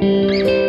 Música